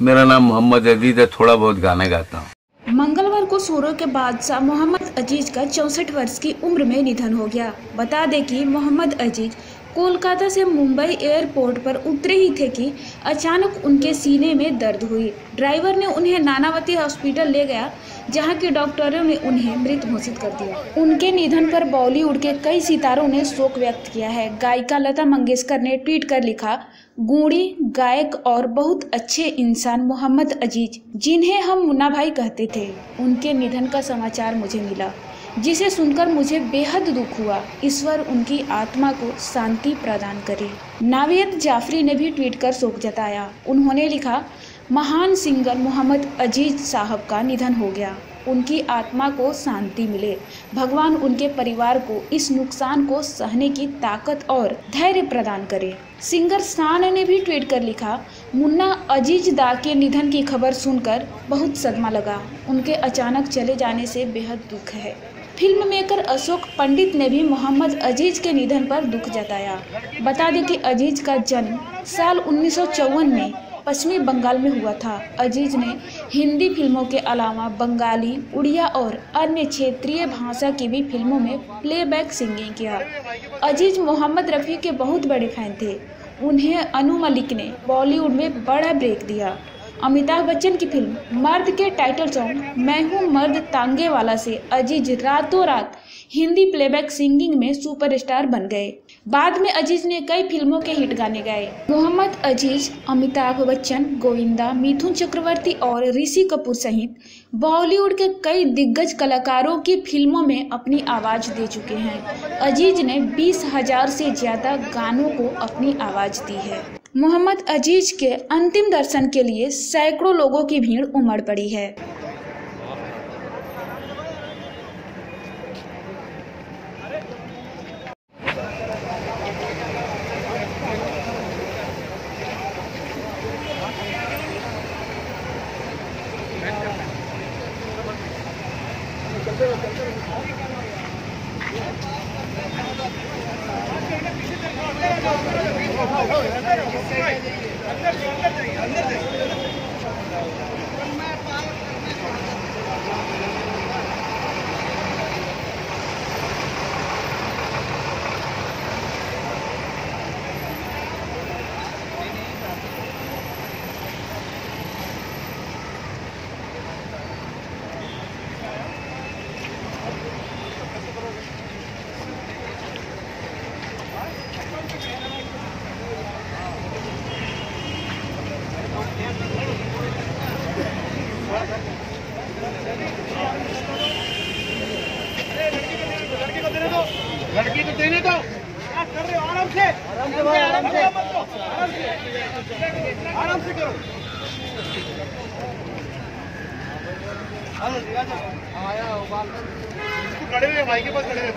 मेरा नाम मोहम्मद अज़ीज़ है, थोड़ा बहुत गाने गाता हूँ। मंगलवार को सूर्य के बादशाह मोहम्मद अज़ीज़ का चौसठ वर्ष की उम्र में निधन हो गया। बता दें कि मोहम्मद अज़ीज़ कोलकाता से मुंबई एयरपोर्ट पर उतरे ही थे कि अचानक उनके सीने में दर्द हुई। ड्राइवर ने उन्हें नानावती हॉस्पिटल ले गया, जहाँ के डॉक्टरों ने उन्हें मृत घोषित कर दिया। उनके निधन पर बॉलीवुड के कई सितारों ने शोक व्यक्त किया है। गायिका लता मंगेशकर ने ट्वीट कर लिखा, गूढ़ी, गायक और बहुत अच्छे इंसान मोहम्मद अज़ीज़, जिन्हें हम मुन्ना भाई कहते थे। उनके निधन का समाचार मुझे मिला। जिसे सुनकर मुझे बेहद दुख हुआ। ईश्वर उनकी आत्मा को शांति प्रदान करे। नावियत जाफरी ने भी ट्वीट कर शोक जताया। उन्होंने लिखा, महान सिंगर मोहम्मद अज़ीज़ साहब का निधन हो गया। उनकी आत्मा को शांति मिले। भगवान उनके परिवार को इस नुकसान को सहने की ताकत और धैर्य प्रदान करे। सिंगर शान ने भी ट्वीट कर लिखा, मुन्ना अज़ीज़ दा के निधन की खबर सुनकर बहुत सदमा लगा। उनके अचानक चले जाने से बेहद दुख है। फ़िल्म मेकर अशोक पंडित ने भी मोहम्मद अज़ीज़ के निधन पर दुख जताया। बता दें कि अज़ीज़ का जन्म साल उन्नीस सौ चौवन में पश्चिमी बंगाल में हुआ था। अज़ीज़ ने हिंदी फ़िल्मों के अलावा बंगाली, उड़िया और अन्य क्षेत्रीय भाषा की भी फ़िल्मों में प्लेबैक सिंगिंग किया। अज़ीज़ मोहम्मद रफ़ी के बहुत बड़े फ़ैन थे। उन्हें अनु मलिक ने बॉलीवुड में बड़ा ब्रेक दिया। अमिताभ बच्चन की फ़िल्म मर्द के टाइटल सॉन्ग मैं हूँ मर्द तांगे वाला से अज़ीज़ रातों रात हिंदी प्लेबैक सिंगिंग में सुपरस्टार बन गए। बाद में अज़ीज़ ने कई फ़िल्मों के हिट गाने गाए। मोहम्मद अज़ीज़, अमिताभ बच्चन, गोविंदा, मिथुन चक्रवर्ती और ऋषि कपूर सहित बॉलीवुड के कई दिग्गज कलाकारों की फ़िल्मों में अपनी आवाज़ दे चुके हैं। अज़ीज़ ने बीस हज़ार से ज़्यादा गानों को अपनी आवाज़ दी है। मोहम्मद अज़ीज़ के अंतिम दर्शन के लिए सैकड़ों लोगों की भीड़ उमड़ पड़ी है। लड़की को देने दो। कर रहे हो? आराम से। आराम से आराम से। आराम से। आराम से। करो। आया खड़े हुए भाई के पास खड़े हुए